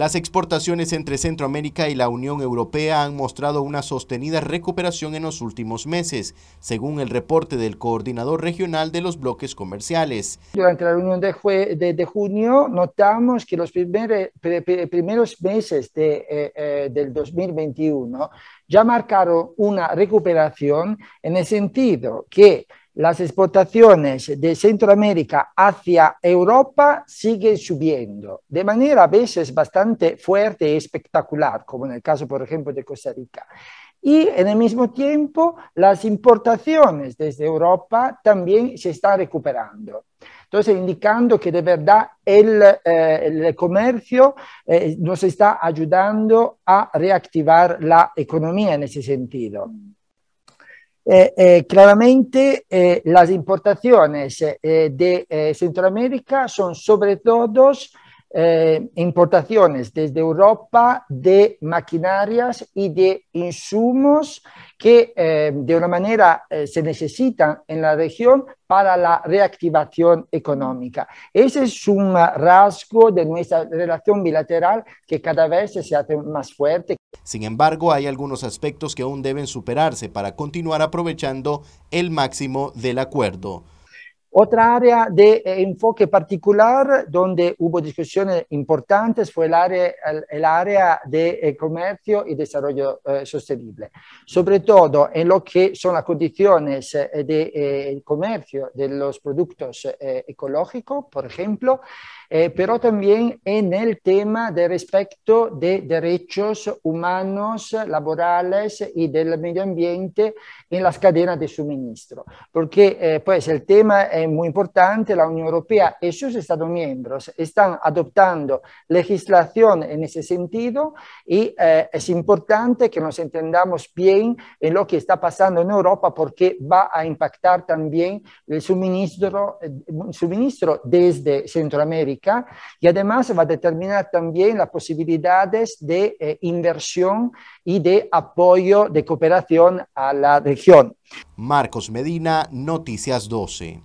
Las exportaciones entre Centroamérica y la Unión Europea han mostrado una sostenida recuperación en los últimos meses, según el reporte del coordinador regional de los bloques comerciales. Durante la reunión de, junio notamos que los primeros meses de, eh, eh, del 2021 ya marcaron una recuperación en el sentido que las exportaciones de Centroamérica hacia Europa siguen subiendo de manera a veces bastante fuerte y espectacular, como en el caso, por ejemplo, de Costa Rica. Y en el mismo tiempo, las importaciones desde Europa también se están recuperando. Entonces, indicando que de verdad el, eh, comercio eh, nos está ayudando a reactivar la economía en ese sentido. Eh, eh, claramente eh, las importaciones de Centroamérica son sobre todo importaciones desde Europa de maquinarias y de insumos que de una manera se necesitan en la región para la reactivación económica. Ese es un rasgo de nuestra relación bilateral que cada vez se hace más fuerte. Sin embargo, hay algunos aspectos que aún deben superarse para continuar aprovechando el máximo del acuerdo. Otra área de eh, enfoque particular donde hubo discusiones importantes fue el área, el, área de eh, comercio y desarrollo eh, sostenible, sobre todo en lo que son las condiciones de comercio de los productos ecológicos, por ejemplo, pero también en el tema de respecto de derechos humanos, laborales y del medio ambiente en las cadenas de suministro, porque pues el tema es muy importante, la Unión Europea y sus Estados miembros están adoptando legislación en ese sentido y eh, es importante que nos entendamos bien en lo que está pasando en Europa porque va a impactar también el suministro, el suministro desde Centroamérica y además va a determinar también las posibilidades de eh, inversión y de apoyo de cooperación a la región. Marcos Medina, Noticias 12.